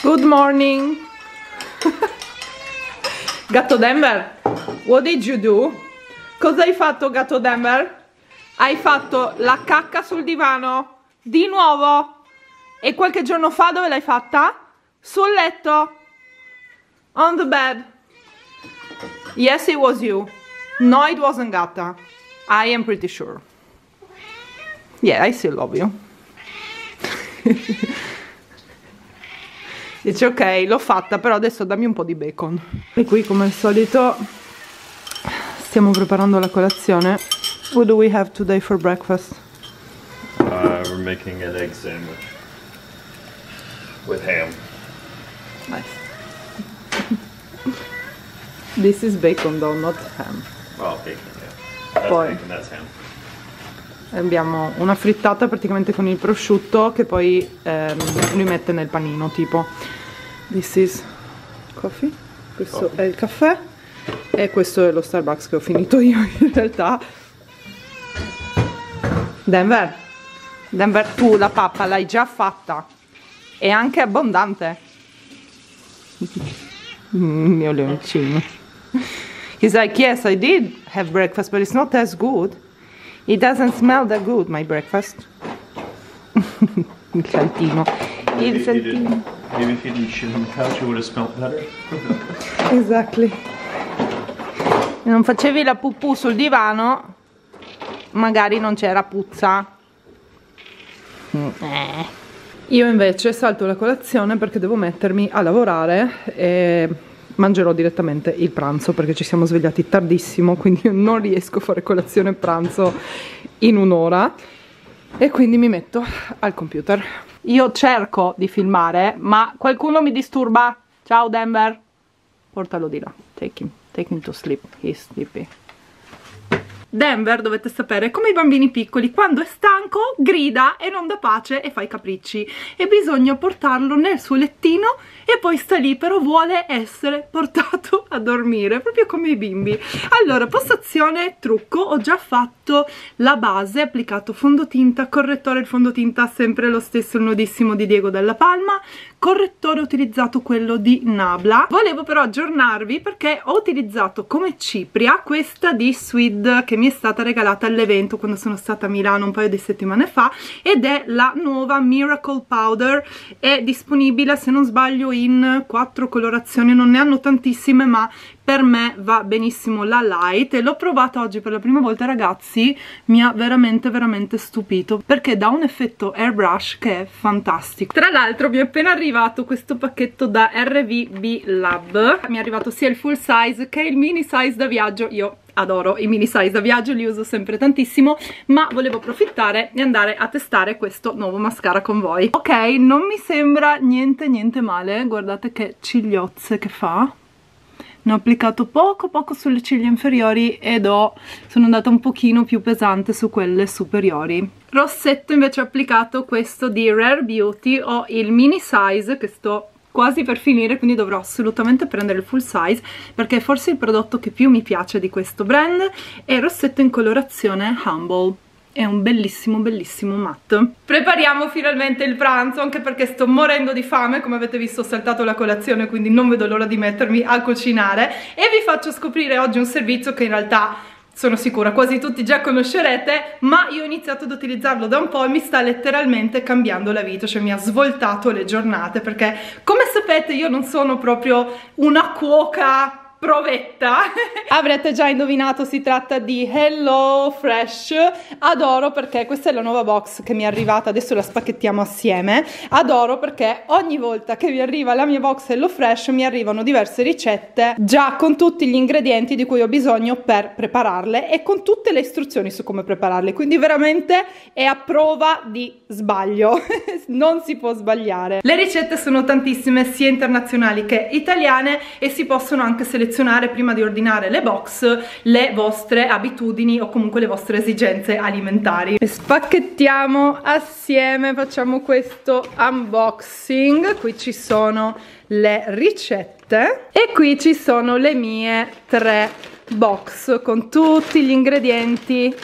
Good morning. Gatto Denver, what did you do? Cosa hai fatto gatto Denver? Hai fatto la cacca sul divano? Di nuovo? E qualche giorno fa dove l'hai fatta? Sul letto? On the bed? Yes, it was you. No, it wasn't Gatta. I am pretty sure. Yeah, I still love you. Dice ok, l'ho fatta, però adesso dammi un po' di bacon. E qui come al solito stiamo preparando la colazione. What do we have today for breakfast? Uh, we're making an egg sandwich with ham. Nice. This is bacon though, not ham. Well, bacon, yeah. That's Poi. bacon, that's ham. Abbiamo una frittata praticamente con il prosciutto che poi ehm, lui mette nel panino tipo. This is coffee. Questo Coffee. è il caffè. E questo è lo Starbucks che ho finito io in realtà. Denver. Denver, tu la pappa l'hai già fatta. È anche abbondante. Mm, mio leoncino. He's like, yes, I did have breakfast, but it's not as good. It doesn't smell that good, my breakfast. Il saltino. Il if, you saltino. didn't, maybe if you didn't shit on the couch, it would have smelled better. Exactly. Se non facevi la pupù sul divano, magari non c'era puzza. Eh. Io invece salto la colazione perché devo mettermi a lavorare e mangerò direttamente il pranzo perché ci siamo svegliati tardissimo, quindi io non riesco a fare colazione e pranzo in un'ora e quindi mi metto al computer. Io cerco di filmare, ma qualcuno mi disturba. Ciao Denver. Portalo di là. Take him. Take him to sleep. He's sleepy. Denver, dovete sapere, come i bambini piccoli, quando è stanco grida e non dà pace e fa i capricci e bisogna portarlo nel suo lettino e poi sta lì, però vuole essere portato a dormire, proprio come i bimbi. Allora, postazione, trucco, ho già fatto la base, applicato fondotinta, correttore, il fondotinta sempre lo stesso, il nuovissimo di Diego Della Palma, correttore ho utilizzato quello di Nabla. Volevo però aggiornarvi perché ho utilizzato come cipria questa di Swid che mi è stata regalata all'evento quando sono stata a Milano un paio di settimane fa ed è la nuova Miracle Powder è disponibile se non sbaglio in quattro colorazioni non ne hanno tantissime ma per me va benissimo la light e l'ho provata oggi per la prima volta ragazzi mi ha veramente veramente stupito perché dà un effetto airbrush che è fantastico tra l'altro mi è appena arrivato questo pacchetto da RVB Lab mi è arrivato sia il full size che il mini size da viaggio io adoro i mini size da viaggio, li uso sempre tantissimo, ma volevo approfittare e andare a testare questo nuovo mascara con voi. Ok, non mi sembra niente niente male, guardate che cigliozze che fa. Ne ho applicato poco poco sulle ciglia inferiori ed ho, sono andata un pochino più pesante su quelle superiori. Rossetto invece ho applicato questo di Rare Beauty, ho il mini size che sto quasi per finire quindi dovrò assolutamente prendere il full size perché è forse il prodotto che più mi piace di questo brand è rossetto in colorazione Humble è un bellissimo bellissimo matte prepariamo finalmente il pranzo anche perché sto morendo di fame come avete visto ho saltato la colazione quindi non vedo l'ora di mettermi a cucinare. E vi faccio scoprire oggi un servizio che in realtà sono sicura quasi tutti già conoscerete ma io ho iniziato ad utilizzarlo da un po' e mi sta letteralmente cambiando la vita cioè mi ha svoltato le giornate perché come sapete io non sono proprio una cuoca provetta. Avrete già indovinato si tratta di Hello Fresh. Adoro perché questa è la nuova box che mi è arrivata adesso la spacchettiamo assieme. Adoro perché ogni volta che mi arriva la mia box Hello Fresh mi arrivano diverse ricette già con tutti gli ingredienti di cui ho bisogno per prepararle e con tutte le istruzioni su come prepararle. Quindi veramente è a prova di sbaglio. Non si può sbagliare. Le ricette sono tantissime sia internazionali che italiane e si possono anche selezionare prima di ordinare le box le vostre abitudini o comunque le vostre esigenze alimentari. E spacchettiamo assieme facciamo questo unboxing. Qui ci sono le ricette e qui ci sono le mie tre box con tutti gli ingredienti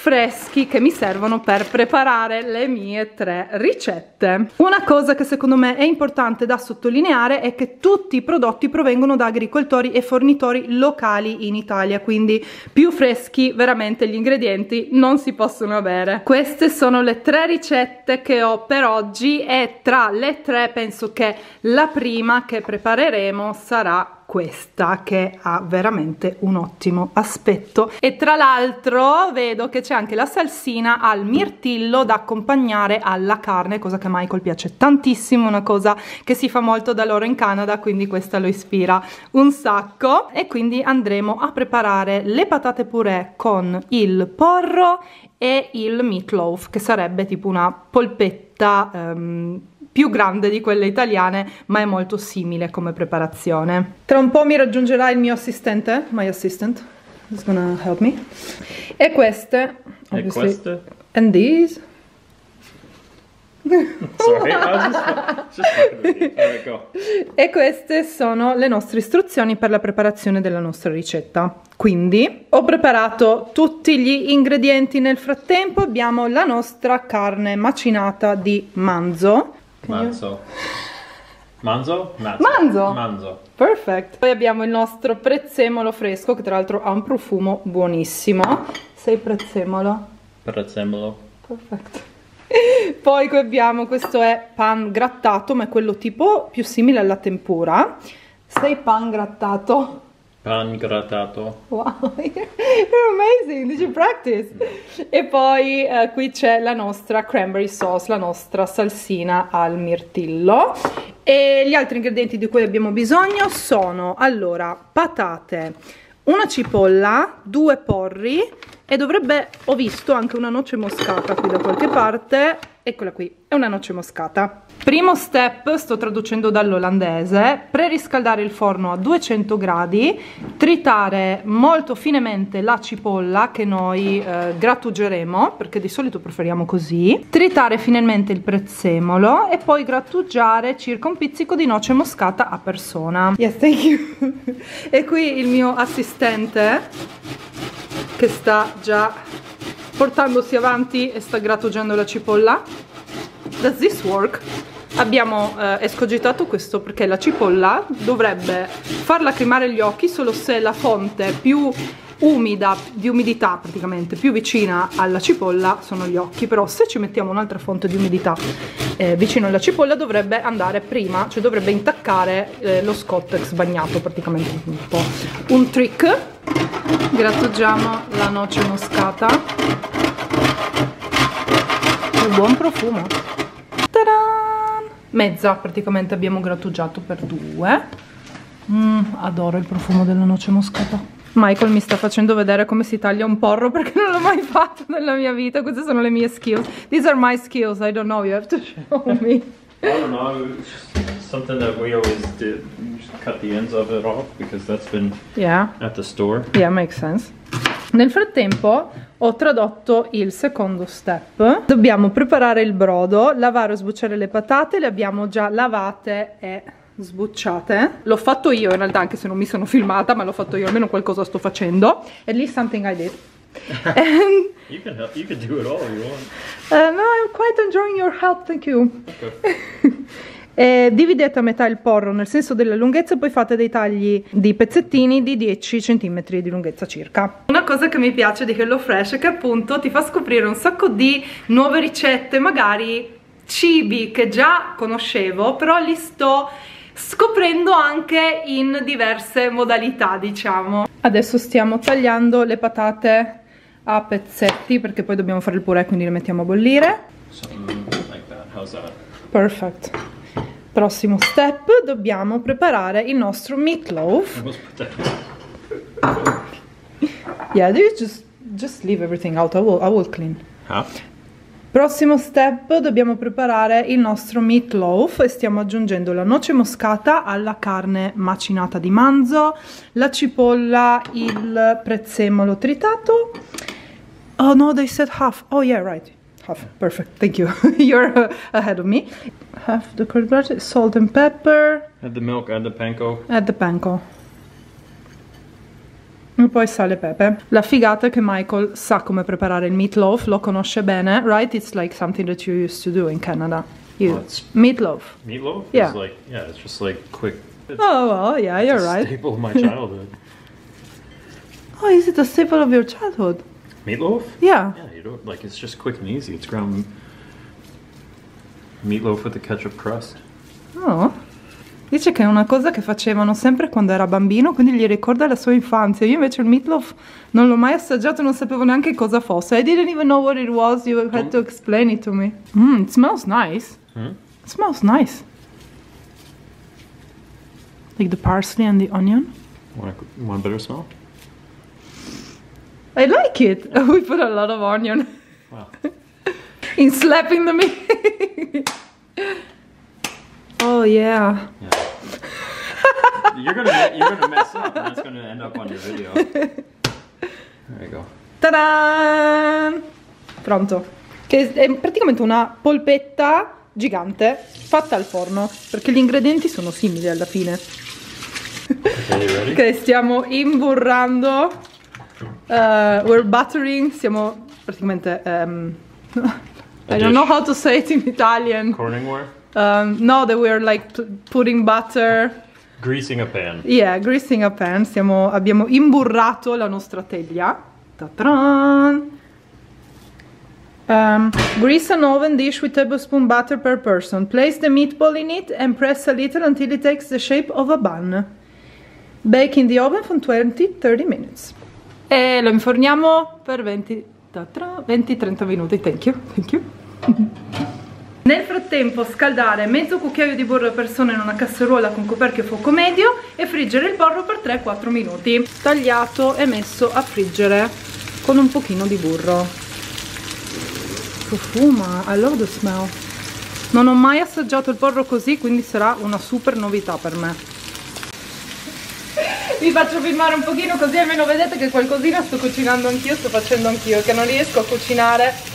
freschi che mi servono per preparare le mie tre ricette. Una cosa che secondo me è importante da sottolineare è che tutti i prodotti provengono da agricoltori e fornitori locali in Italia, quindi più freschi veramente gli ingredienti non si possono avere. Queste sono le tre ricette che ho per oggi e tra le tre penso che la prima che prepareremo sarà questa che ha veramente un ottimo aspetto. E tra l'altro vedo che c'è anche la salsina al mirtillo da accompagnare alla carne cosa che a Michael piace tantissimo una cosa che si fa molto da loro in Canada quindi questa lo ispira un sacco. E quindi andremo a preparare le patate purè con il porro e il meatloaf che sarebbe tipo una polpetta um, più grande di quelle italiane, ma è molto simile come preparazione. Tra un po' mi raggiungerà il mio assistente, my assistant, is gonna help me. E queste, E queste? and these. Sorry, just, just go. E queste sono le nostre istruzioni per la preparazione della nostra ricetta. Quindi ho preparato tutti gli ingredienti nel frattempo, abbiamo la nostra carne macinata di manzo Manzo. Manzo? Mazzo. Manzo. Manzo. Perfect. Poi abbiamo il nostro prezzemolo fresco che tra l'altro ha un profumo buonissimo. Sei prezzemolo? Prezzemolo. Perfetto. Poi qui abbiamo, questo è pan grattato, ma è quello tipo più simile alla tempura. Sei pan grattato. Pan grattato. Wow, you're amazing, did you practice? E poi eh, qui c'è la nostra cranberry sauce, la nostra salsina al mirtillo. E gli altri ingredienti di cui abbiamo bisogno sono, allora, patate, una cipolla, due porri e dovrebbe, ho visto, anche una noce moscata qui da qualche parte. Eccola qui, è una noce moscata. Primo step, sto traducendo dall'olandese, preriscaldare il forno a 200 gradi, tritare molto finemente la cipolla che noi eh, grattugeremo, perché di solito preferiamo così, tritare finemente il prezzemolo e poi grattugiare circa un pizzico di noce moscata a persona. Yes, thank you. e qui il mio assistente che sta già portandosi avanti e sta grattugiando la cipolla. Does this work? Abbiamo eh, escogitato questo perché la cipolla dovrebbe far lacrimare gli occhi solo se la fonte più umida, di umidità praticamente, più vicina alla cipolla sono gli occhi, però se ci mettiamo un'altra fonte di umidità eh, vicino alla cipolla dovrebbe andare prima, cioè dovrebbe intaccare eh, lo scottex bagnato praticamente un po'. Un trick, grattugiamo la noce moscata, che buon profumo. Ta-da! Mezza praticamente abbiamo grattugiato per due. Mm, adoro il profumo della noce moscata. Michael mi sta facendo vedere come si taglia un porro perché non l'ho mai fatto nella mia vita. Queste sono le mie skills. These are my skills. I don't know. You have to show me. I don't know. It's something that we always did. We just cut the ends of it off because that's been Yeah. at the store. Yeah, makes sense. Nel frattempo ho tradotto il secondo step. Dobbiamo preparare il brodo, lavare o sbucciare le patate, le abbiamo già lavate e sbucciate. L'ho fatto io in realtà, anche se non mi sono filmata, ma l'ho fatto io, almeno qualcosa sto facendo. At least something I did. And, You can help. You can do it all you want. uh, no, I'm quite enjoying your help, thank you. Okay. Eh, dividete a metà il porro nel senso della lunghezza e poi fate dei tagli di pezzettini di 10 cm di lunghezza circa. Una cosa che mi piace di Hello Fresh è che appunto ti fa scoprire un sacco di nuove ricette, magari cibi che già conoscevo, però li sto scoprendo anche in diverse modalità, diciamo. Adesso stiamo tagliando le patate a pezzetti perché poi dobbiamo fare il purè, quindi le mettiamo a bollire. Perfect. Prossimo step, dobbiamo preparare il nostro meatloaf. Yeah, you just, just leave everything out, I will, I will clean. Huh? Prossimo step, dobbiamo preparare il nostro meatloaf e stiamo aggiungendo la noce moscata alla carne macinata di manzo, la cipolla, il prezzemolo tritato. Oh no, they said half. Oh yeah, right. Half. Perfect. Thank you. You're uh, ahead of me. Half the corned salt and pepper. Add the milk. Add the panko. Add the panko. E poi sale e pepe. La figata è che Michael sa come preparare il meatloaf, lo conosce bene, right? It's like something that you used to do in Canada. You, Well, it's- meatloaf. Meatloaf Yeah. is like yeah, it's just like quick. It's Oh, well, yeah, a you're right. staple of my childhood. Oh, is it a staple of your childhood? Meatloaf? Yeah. Yeah, you don't like it's just quick and easy. It's ground meatloaf with the ketchup crust. Oh. Dice che è una cosa che facevano sempre quando era bambino, quindi gli ricorda la sua infanzia. Io invece il meatloaf non l'ho mai assaggiato, non sapevo neanche cosa fosse. I didn't even know what it was. You had to explain it to me. Mm, it smells nice. Hmm? It smells nice. Like the parsley and the onion. Want a, want a better smell? I like it. We put a lot of onion Wow. in slapping the meat. oh yeah. Yeah. you're gonna you're gonna mess up, and that's gonna end up on your video. There you go. Ta-da! Pronto. Che è praticamente una polpetta gigante fatta al forno, perché gli ingredienti sono simili alla fine. Okay? Che stiamo imburrando. uh, we're buttering, stiamo praticamente um, I don't know how to say it in Italian. Corningware. Um, no, that we're like p- putting butter. Greasing a pan. Yeah, greasing a pan. Stiamo, abbiamo imburrato la nostra teglia. Ta-tran! Um, grease an oven dish with tablespoon butter per person. Place the meatball in it and press a little until it takes the shape of a bun. Bake in the oven for 20-30 minutes. E lo inforniamo per 20-30 minuti. Thank you, thank you. Nel frattempo scaldare mezzo cucchiaio di burro a persona in una casseruola con coperchio fuoco medio e friggere il porro per 3-4 minuti. Tagliato e messo a friggere con un pochino di burro. Profuma, I love the smell. Non ho mai assaggiato il porro così, quindi sarà una super novità per me. Vi faccio filmare un pochino così almeno vedete che qualcosina sto cucinando anch'io, sto facendo anch'io, che non riesco a cucinare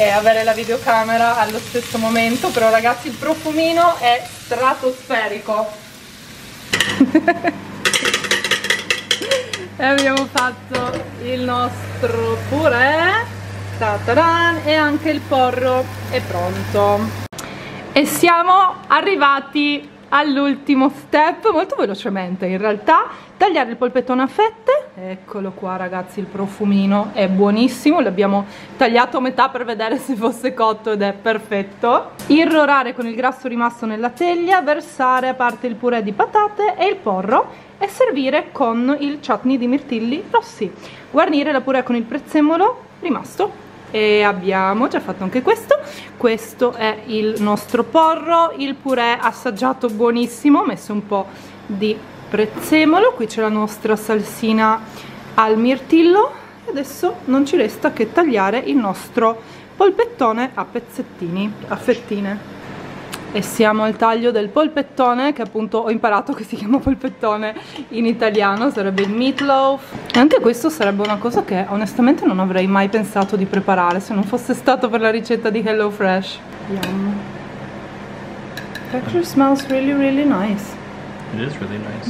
e avere la videocamera allo stesso momento, però ragazzi il profumino è stratosferico. e abbiamo fatto il nostro purè Ta-ta-dan, e anche il porro è pronto. E siamo arrivati all'ultimo step, molto velocemente in realtà, tagliare il polpettone a fette, eccolo qua ragazzi il profumino è buonissimo, l'abbiamo tagliato a metà per vedere se fosse cotto ed è perfetto, irrorare con il grasso rimasto nella teglia, versare a parte il purè di patate e il porro e servire con il chutney di mirtilli rossi, guarnire la purè con il prezzemolo rimasto e abbiamo già fatto anche questo. Questo è il nostro porro il purè assaggiato buonissimo ho messo un po' di prezzemolo qui c'è la nostra salsina al mirtillo. E adesso non ci resta che tagliare il nostro polpettone a pezzettini a fettine e siamo al taglio del polpettone che appunto ho imparato che si chiama polpettone in italiano sarebbe il meatloaf e anche questo sarebbe una cosa che onestamente non avrei mai pensato di preparare se non fosse stato per la ricetta di HelloFresh Yum. texture smells really really nice It is really nice.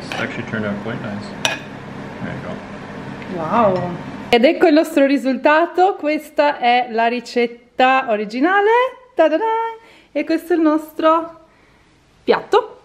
It's actually turned out quite nice. There you go. Wow! Ed ecco il nostro risultato, questa è la ricetta originale, Ta-da-da! E questo è il nostro piatto.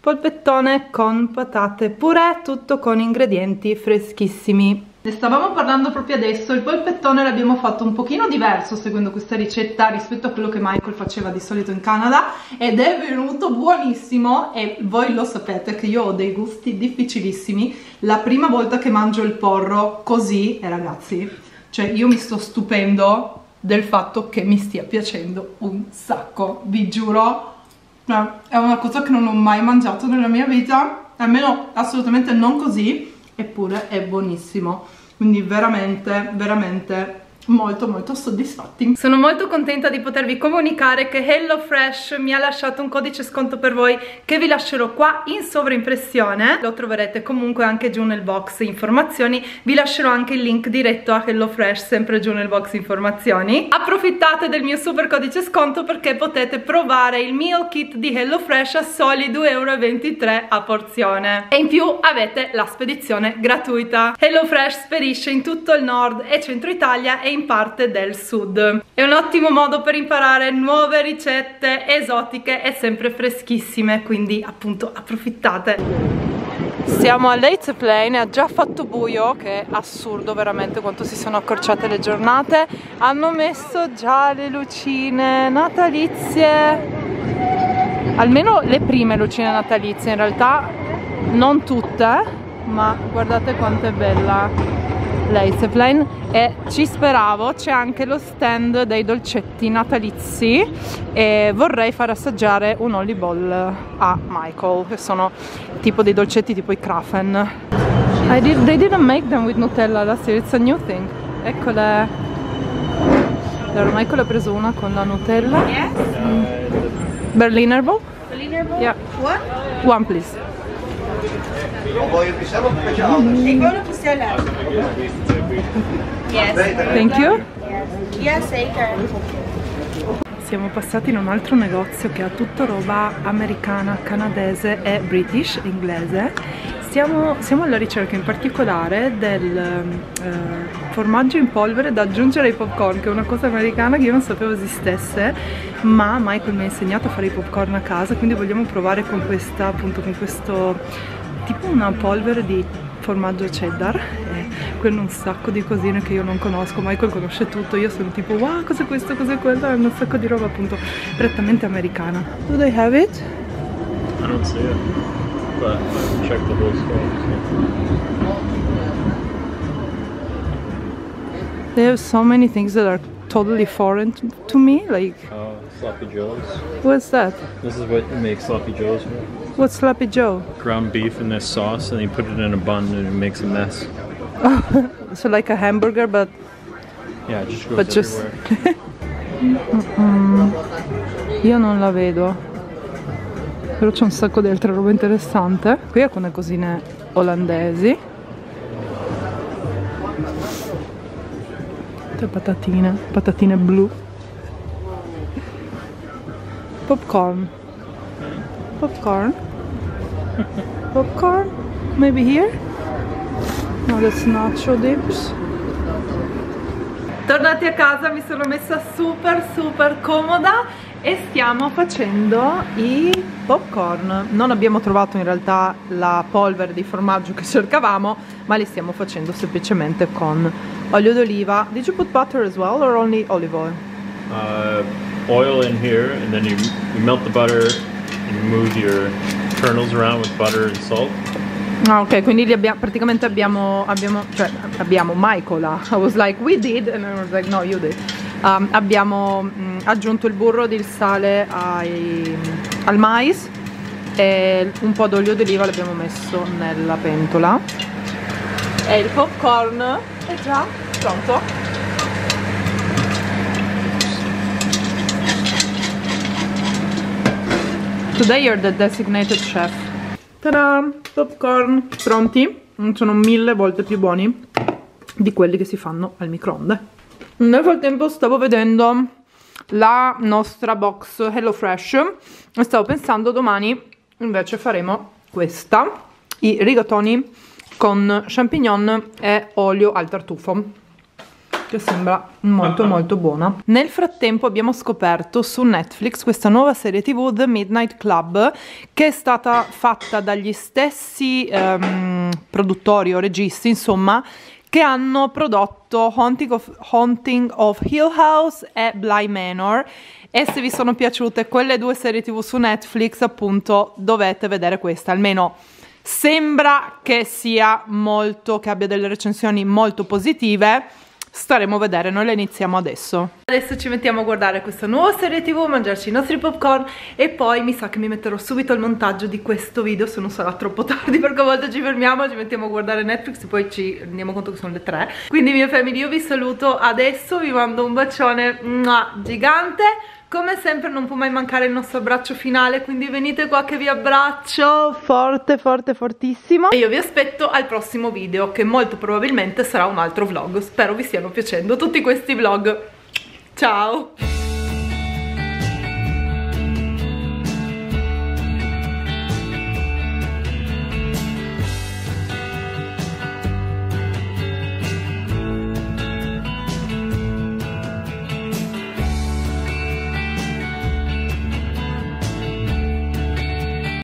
Polpettone con patate purè, tutto con ingredienti freschissimi. Ne stavamo parlando proprio adesso, il polpettone l'abbiamo fatto un pochino diverso seguendo questa ricetta rispetto a quello che Michael faceva di solito in Canada ed è venuto buonissimo e voi lo sapete che io ho dei gusti difficilissimi. La prima volta che mangio il porro così, e ragazzi, cioè io mi sto stupendo del fatto che mi stia piacendo un sacco, vi giuro. No, è una cosa che non ho mai mangiato nella mia vita, almeno assolutamente non così, eppure è buonissimo. Quindi veramente, veramente molto molto soddisfatti. Sono molto contenta di potervi comunicare che HelloFresh mi ha lasciato un codice sconto per voi che vi lascerò qua in sovraimpressione lo troverete comunque anche giù nel box informazioni. Vi lascerò anche il link diretto a HelloFresh sempre giù nel box informazioni. Approfittate del mio super codice sconto perché potete provare il meal kit di HelloFresh a soli 2,23€ a porzione. E in più avete la spedizione gratuita. HelloFresh spedisce in tutto il nord e centro Italia e in parte del sud. È un ottimo modo per imparare nuove ricette esotiche e sempre freschissime, quindi appunto approfittate. Siamo a Leitze Plain, ha già fatto buio, che è assurdo veramente quanto si sono accorciate le giornate. Hanno messo già le lucine natalizie, almeno le prime lucine natalizie, in realtà non tutte, ma guardate quanto è bella l'Aceplane e ci speravo, c'è anche lo stand dei dolcetti natalizi e vorrei far assaggiare un Holly Ball a Michael che sono tipo dei dolcetti tipo i Krafen I did, they didn't make them with Nutella last year, it's a new thing eccole allora Michael ha preso una con la Nutella Yes. mm. Berliner Ball? Berliner Bowl? Yeah. What? One please wil nog bestellen. Yes. Thank you zeker. Siamo passati in un altro negozio che ha tutta roba americana, canadese e british, inglese. Stiamo, siamo alla ricerca in particolare del eh, formaggio in polvere da aggiungere ai popcorn, che è una cosa americana che io non sapevo esistesse, ma Michael mi ha insegnato a fare i popcorn a casa, quindi vogliamo provare con questa, appunto, con questo tipo una polvere di formaggio cheddar e quello un sacco di cosine che io non conosco Michael conosce tutto io sono tipo wow cos'è questo cos'è quello è un sacco di roba appunto prettamente americana do they have it? I don't see it, but check the whole store. they have so many things that are totally foreign to, to me like Oh, sloppy joes. what's that? This is what you make sloppy joes what's Slappy Joe? Ground beef in this sauce, and you put it in a bun, and it makes a mess. so like a hamburger but Yeah, just But just- everywhere. Io non la vedo. Però c'è un sacco di altre robe interessante. Qui alcune cosine olandesi. Patatine, patatine blu. Popcorn. Popcorn. Popcorn. Maybe here? No, that's nacho dips. Tornati a casa mi sono messa super super comoda e stiamo facendo i popcorn. Non abbiamo trovato in realtà la polvere di formaggio che cercavamo, ma li stiamo facendo semplicemente con olio d'oliva. Did you put butter as well or only olive oil? Uh, oil in here, and then you, you melt the butter, you move your kernels around with butter and salt. Ah, ok, quindi abbiamo, praticamente abbiamo, abbiamo, cioè abbiamo Michael, ah, I was like we did and I was like no you did. Um, abbiamo mm, aggiunto il burro e il sale ai- al mais e un po' d'olio d'oliva l'abbiamo messo nella pentola. E il popcorn è già pronto. Today you're the designated chef. Ta-da! Popcorn pronti. Sono mille volte più buoni di quelli che si fanno al microonde. Nel frattempo stavo vedendo la nostra box HelloFresh e stavo pensando domani invece faremo questa, i rigatoni con champignon e olio al tartufo che sembra molto molto buona. Nel frattempo abbiamo scoperto su Netflix questa nuova serie tv The Midnight Club che è stata fatta dagli stessi ehm, produttori o registi insomma che hanno prodotto Haunting of, Haunting of Hill House e Bly Manor. E se vi sono piaciute quelle due serie tv su Netflix appunto dovete vedere questa. Almeno sembra che sia molto che abbia delle recensioni molto positive staremo a vedere, noi la iniziamo adesso. Adesso ci mettiamo a guardare questa nuova serie tv, mangiarci i nostri popcorn e poi mi sa che mi metterò subito al montaggio di questo video se non sarà troppo tardi perché a volte ci fermiamo, ci mettiamo a guardare Netflix e poi ci rendiamo conto che sono le 3. Quindi mia famiglia io vi saluto adesso, vi mando un bacione gigante come sempre non può mai mancare il nostro abbraccio finale, quindi venite qua che vi abbraccio forte, forte, fortissimo. E io vi aspetto al prossimo video, che molto probabilmente sarà un altro vlog. Spero vi stiano piacendo tutti questi vlog. Ciao!